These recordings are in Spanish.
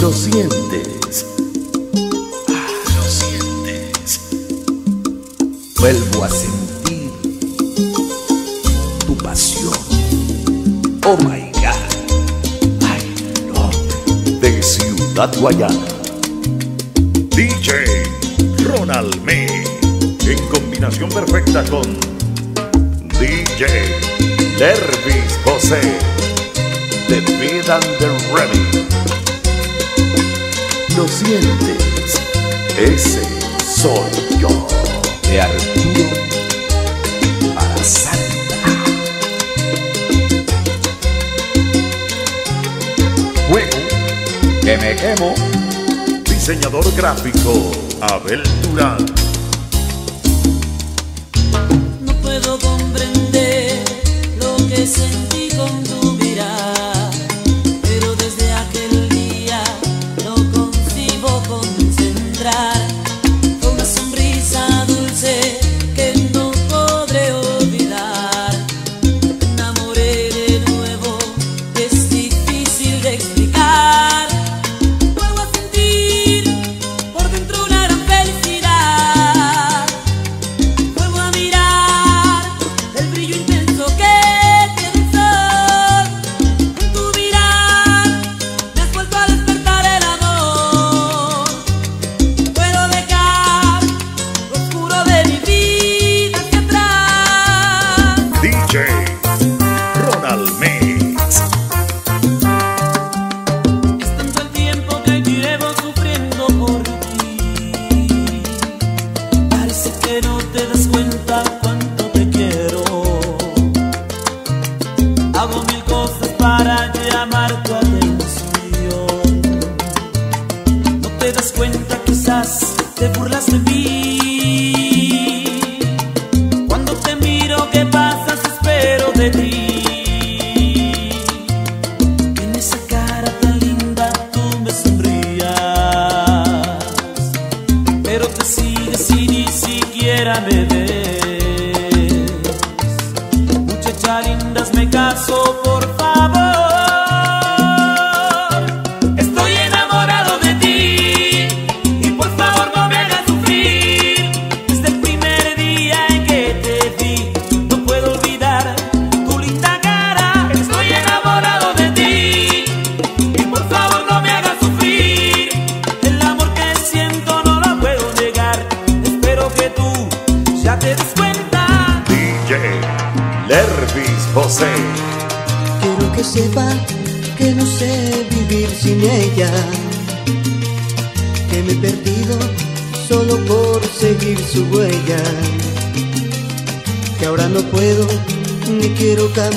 Lo sientes. Ah, lo sientes. Vuelvo a sentir tu pasión. Oh my God. I love de Ciudad Guayana. DJ Ronald Me. En combinación perfecta con DJ Lervis José. The Beat and the Remix. Lo sientes, ese soy yo, de Arturo para Santa. Juego que me quemo. Diseñador gráfico, Abel Durán.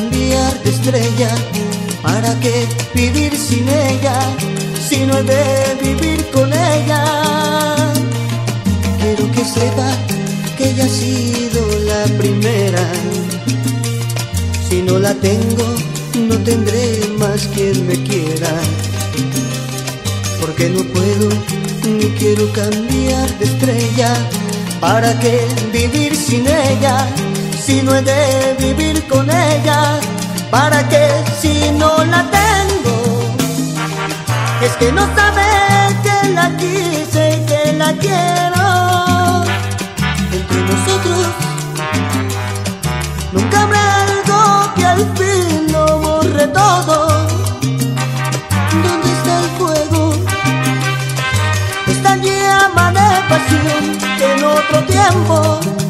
Cambiar de estrella, ¿para qué vivir sin ella si no he de vivir con ella? Quiero que sepa que ella ha sido la primera. Si no la tengo, no tendré más quien me quiera. Porque no puedo ni quiero cambiar de estrella. ¿Para qué vivir sin ella? Si no he de vivir con ella. ¿Para qué si no la tengo? Es que no sabe que la quise y que la quiero. Entre nosotros nunca habrá algo que al fin lo borre todo. ¿Dónde está el fuego? Esta llama de pasión que en otro tiempo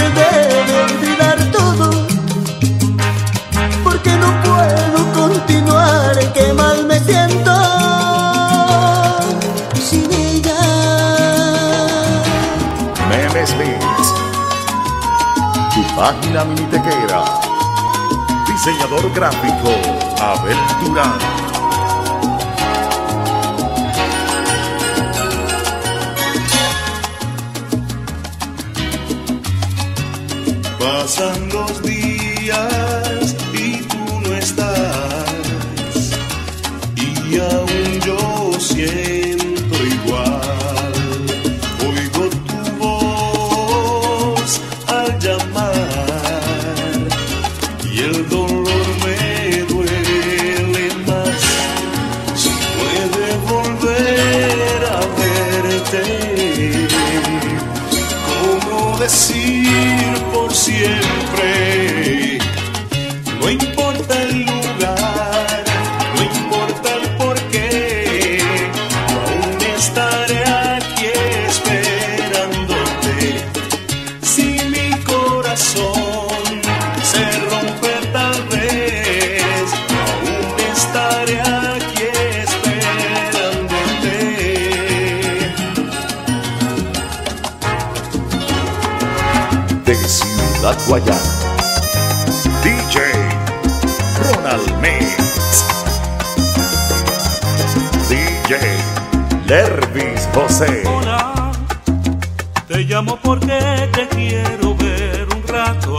se debe olvidar todo. Porque no puedo continuar, que mal me siento sin ella. Memes Mix. Tu página minitequera. Diseñador gráfico, Abel Durán. Pasan los días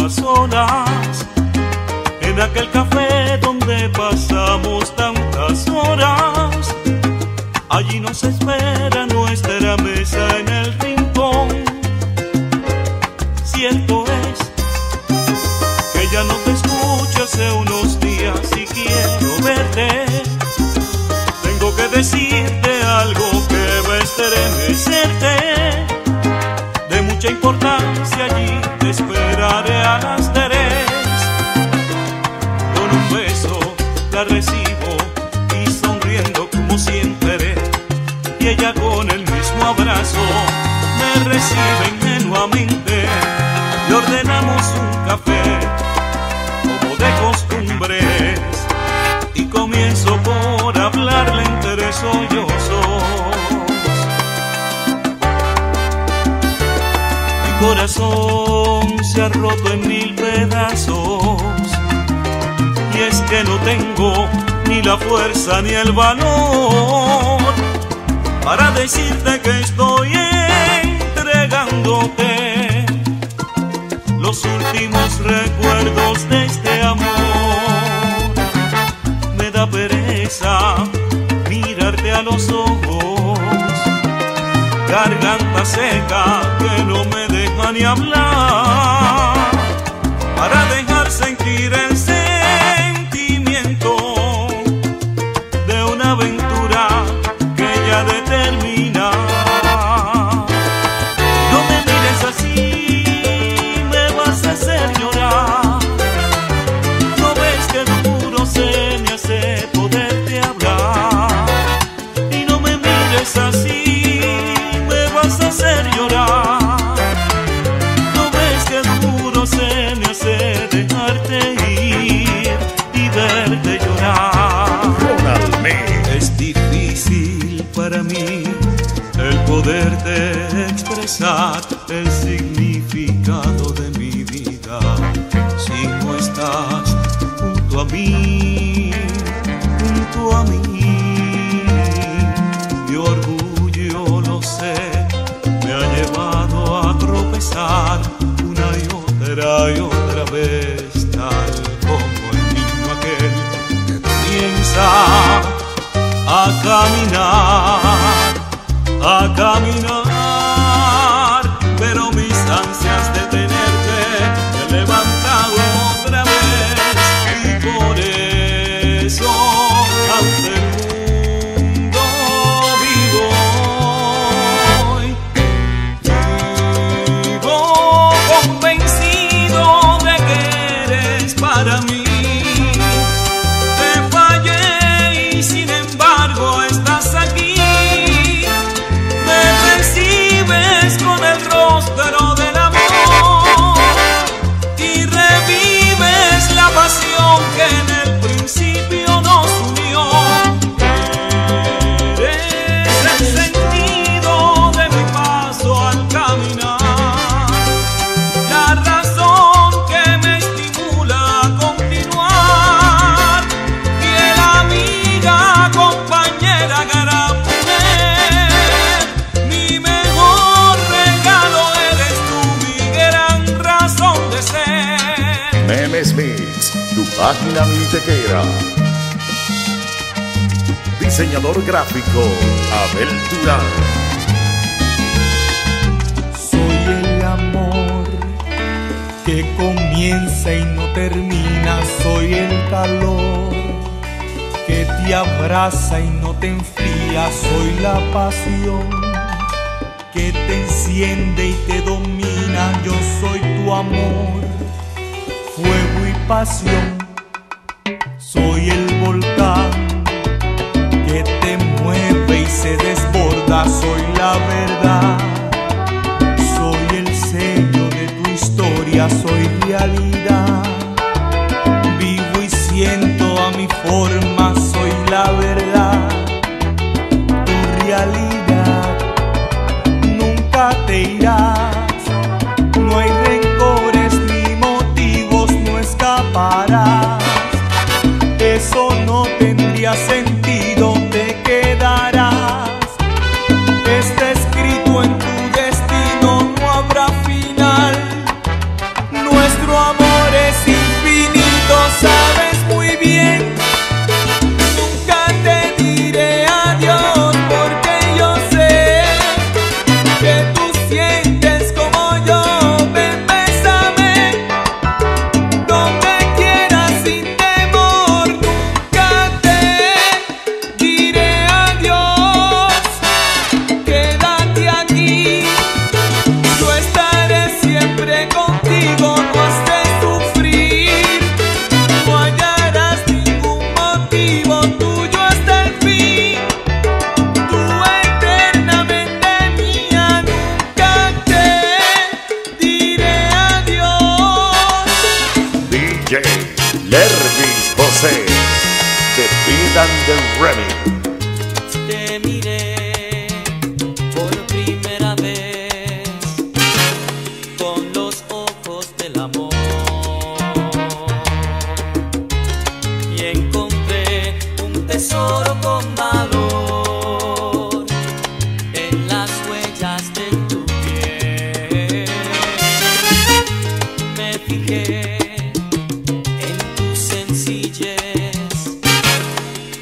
a solas en aquel café donde pasamos tantas horas. Allí nos espera nuestra mesa en el rincón. Cierto es que ya no te escucho hace unos días y quiero verte. Tengo que decirte algo que va a estremecerte. De mucha importancia allí las tres. Con un beso la recibo y sonriendo como siempre. Y ella con el mismo abrazo me recibe ingenuamente. Y ordenamos un café como de costumbres y comienzo por hablarle entre sollozos. Mi corazón roto en mil pedazos y es que no tengo ni la fuerza ni el valor para decirte que estoy entregándote los últimos recuerdos de este amor. Me da pereza mirarte a los ojos, garganta seca que no me ni hablar, para dejar expresar el Página Miltequera. Diseñador gráfico, Abel Durán. Soy el amor que comienza y no termina. Soy el calor que te abraza y no te enfría. Soy la pasión que te enciende y te domina. Yo soy tu amor, fuego y pasión. Soy el volcán que te mueve y se desborda. Soy la verdad. Soy el sello de tu historia. Soy realidad.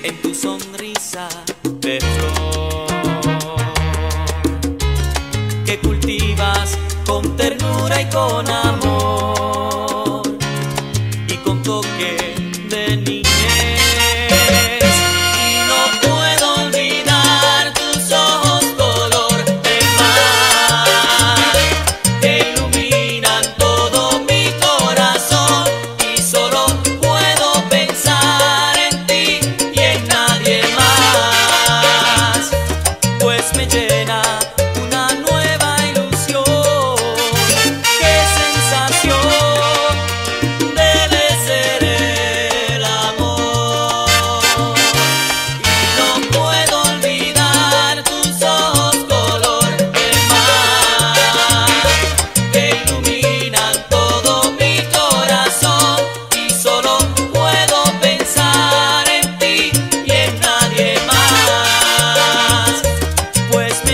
en tu sonrisa de flor que cultivas con ternura y con amor.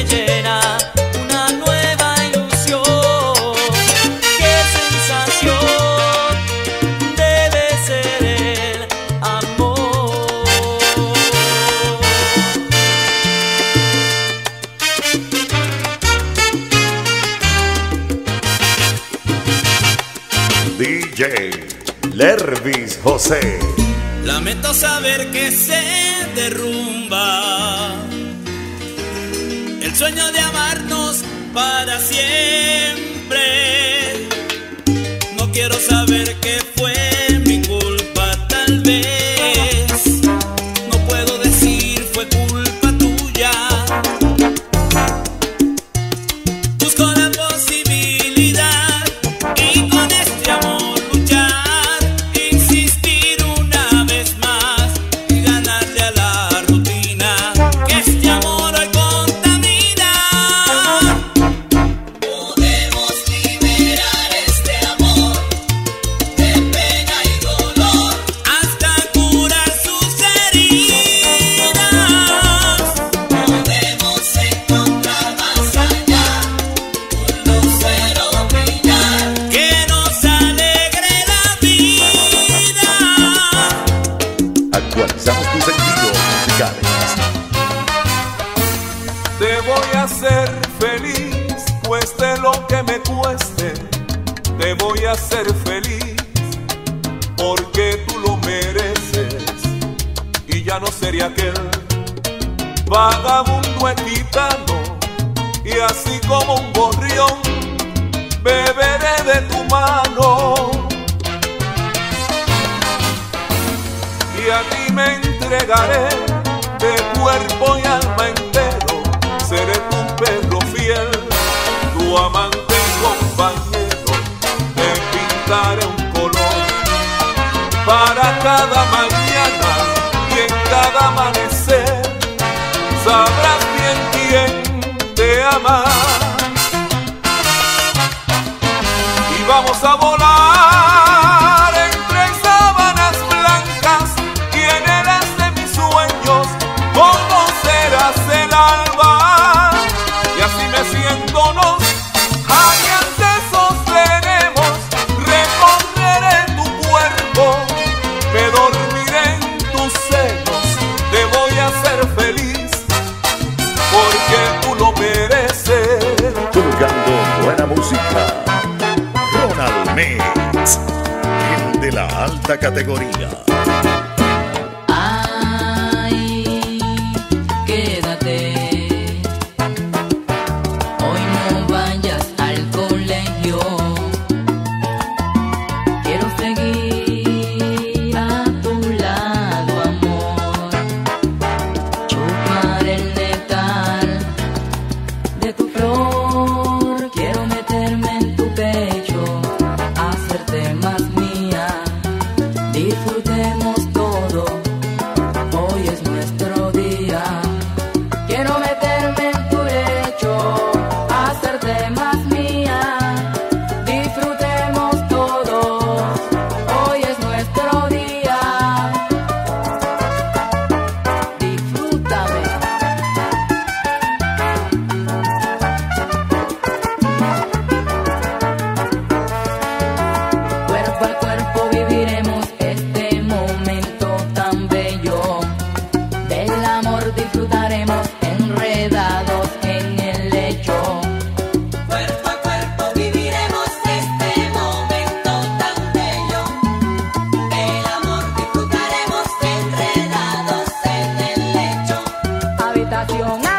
llena una nueva ilusión. Qué sensación debe ser el amor. DJ Lervis José. Lamento saber que sueño de amarnos para siempre. No quiero saber qué fue. para cada mañana y en cada amanecer. alta categoría. estación.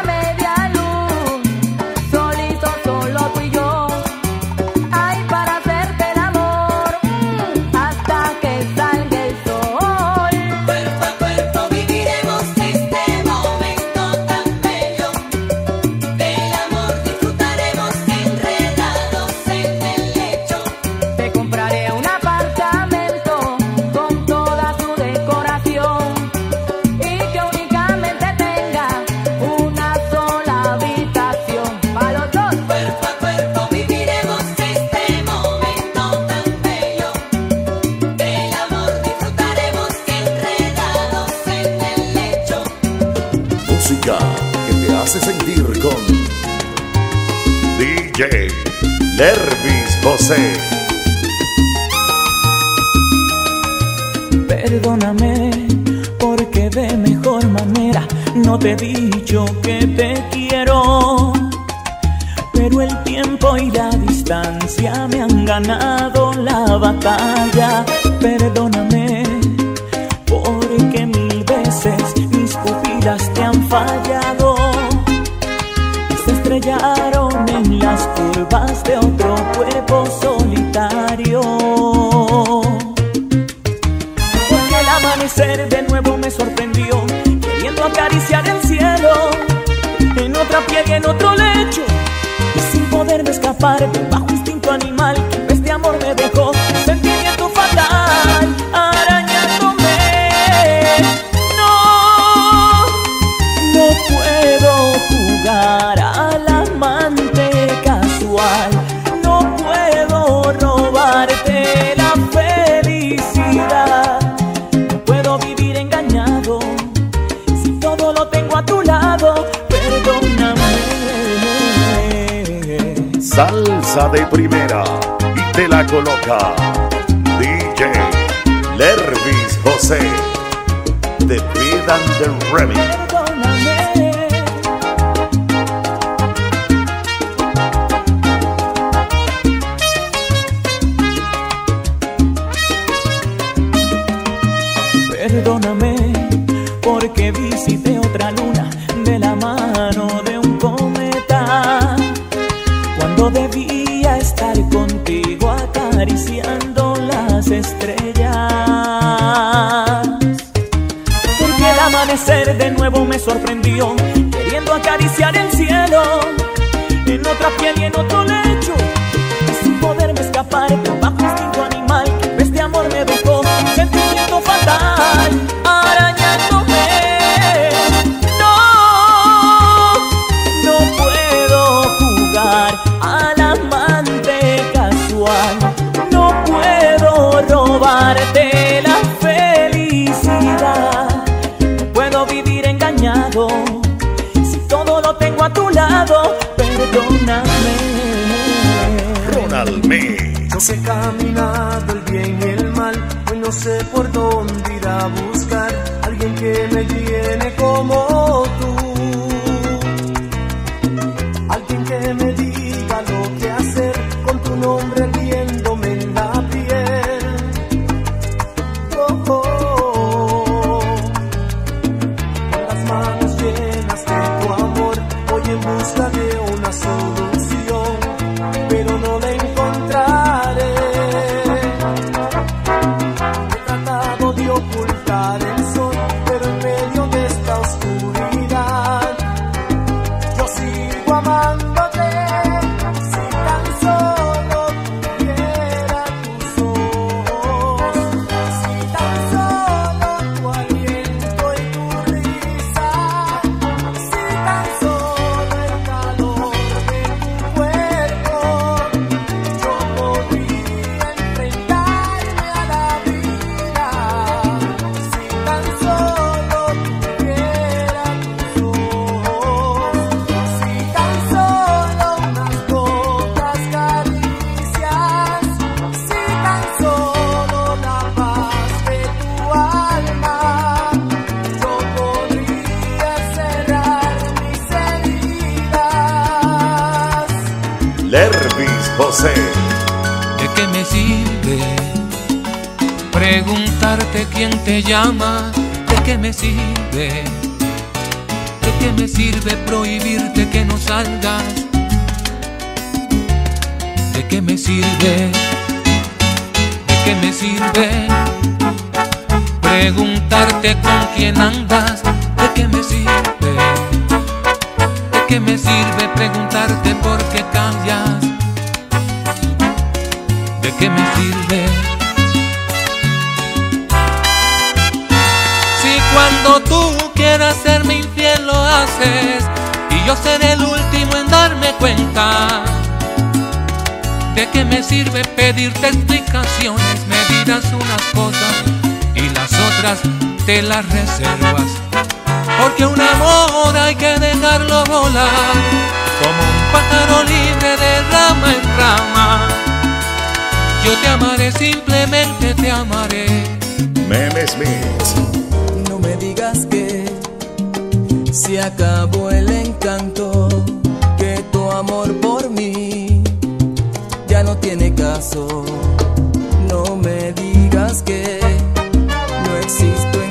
Perdóname porque de mejor manera no te he dicho que te quiero. Pero el tiempo y la distancia me han ganado la batalla. Perdóname porque mil veces mis pupilas te han fallado. Se estrellaron las curvas de otro cuerpo solitario. Porque el amanecer de nuevo me sorprendió, queriendo acariciar el cielo, en otra piel y en otro lecho, y sin poderme escapar bajo instinto animal de primera y te la coloca DJ Lervis José de Vida and the Remix. Pues he caminado el bien y el mal, hoy no sé por dónde ir a buscar alguien que me tiene como ¿de qué me sirve? ¿De qué me sirve prohibirte que no salgas? ¿De qué me sirve? ¿De qué me sirve? Preguntarte con quién andas, ¿de qué me sirve? ¿De qué me sirve preguntarte por qué cambias? yo seré el último en darme cuenta de qué me sirve pedirte explicaciones, me dirás unas cosas y las otras te las reservas. Porque un amor hay que dejarlo volar, como un pájaro libre de rama en rama. Yo te amaré, simplemente te amaré. Memes míos. No me digas que se acabó el encanto que tu amor por mí ya no tiene caso. No me digas que no existe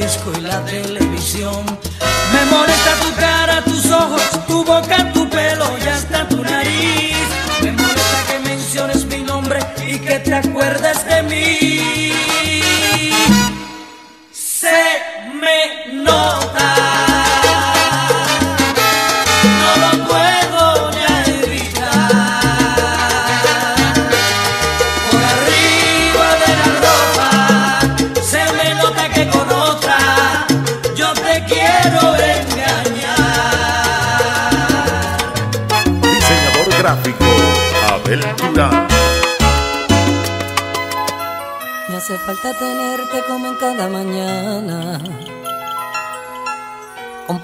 tocadisco y la televisión.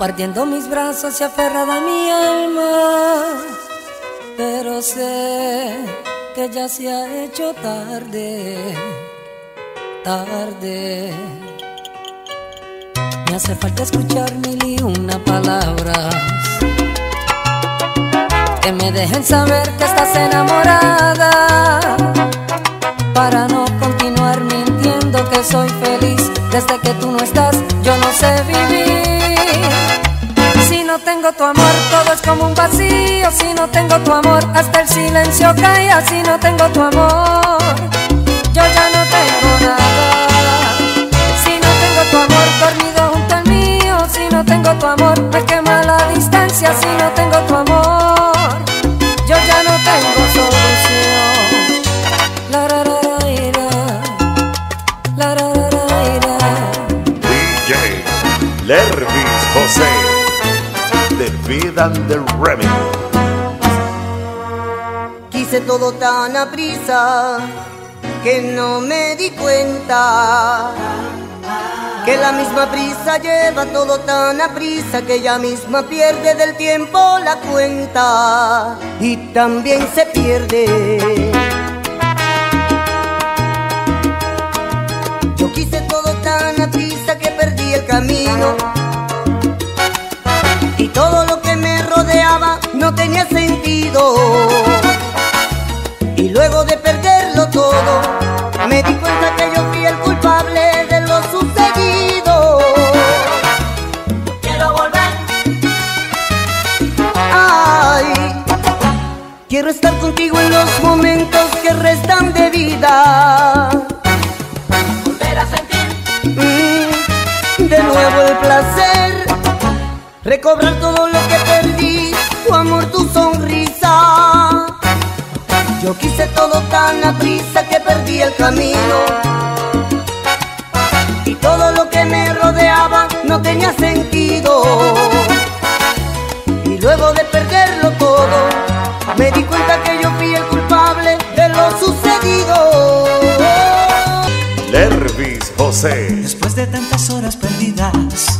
Compartiendo mis brazos y aferrada a mi alma. Pero sé que ya se ha hecho tarde. Tarde. Me hace falta escuchar mil y una palabras que me dejen saber que estás enamorada para no continuar mintiendo que soy feliz desde que tú no estás yo no sé vivir si no tengo tu amor todo es como un vacío. Si no tengo tu amor hasta el silencio cae. Si no tengo tu amor yo ya no tengo nada. Si no tengo tu amor dormido junto al mío si no tengo tu amor me quema la distancia. Si no tengo tu amor Quise todo tan a prisa que no me di cuenta que la misma prisa lleva todo tan a prisa que ella misma pierde del tiempo la cuenta y también se pierde. Yo quise todo tan a prisa que perdí el camino y todo lo no tenía sentido. Y luego de perderlo todo, me di cuenta que yo fui el culpable de lo sucedido. Quiero volver, Ay, quiero estar contigo en los momentos que restan de vida. volver a sentir, Mm, de nuevo el placer, recobrar todo lo que perdí, tu amor, tu sonrisa. Yo quise todo tan a prisa que perdí el camino. Y todo lo que me rodeaba no tenía sentido. Y luego de perderlo todo, me di cuenta que yo fui el culpable de lo sucedido. Lervis José. Después de tantas horas perdidas,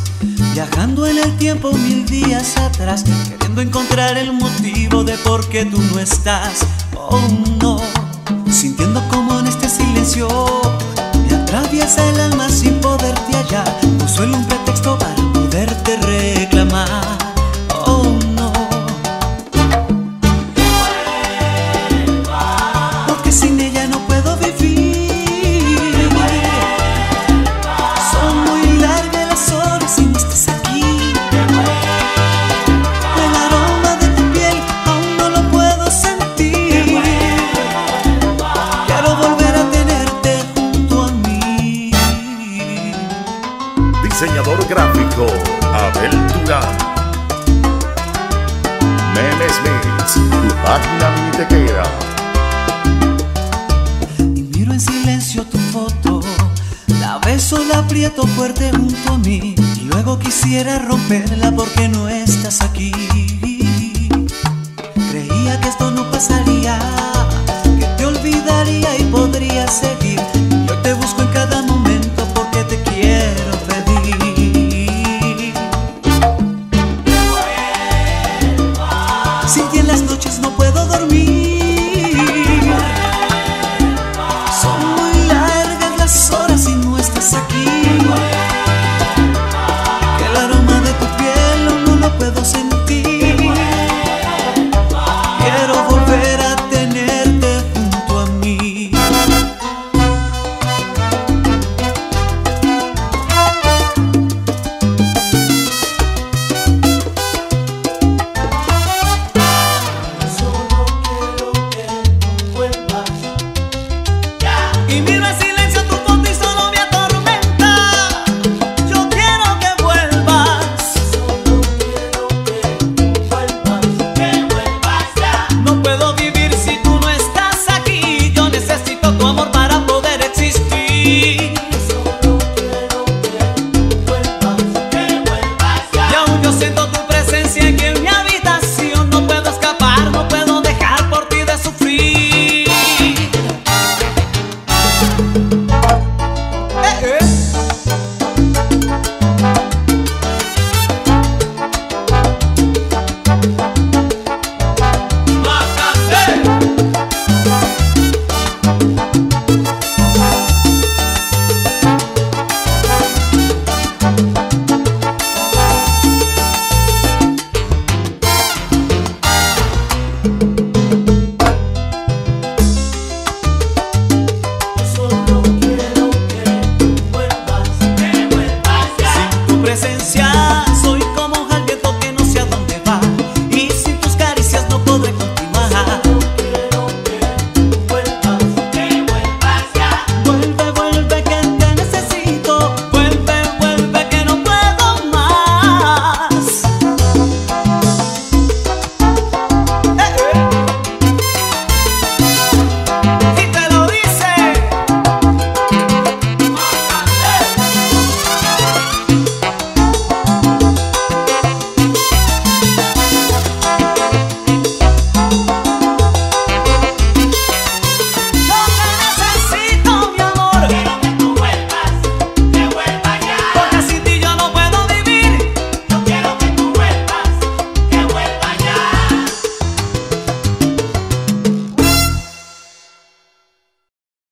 viajando en el tiempo mil días atrás, queriendo encontrar el motivo de por qué tú no estás, oh no, sintiendo como en este silencio me atraviesa el alma sin poderte hallar, no solo un pretexto para poderte reclamar, gráfico, Abel Durán. Meme Smith, tu página mitequera. Y miro en silencio tu foto, la beso, la aprieto fuerte junto a mí. Y luego quisiera romperla porque no estás aquí. Creía que esto no pasaría, que te olvidaría y podría seguir.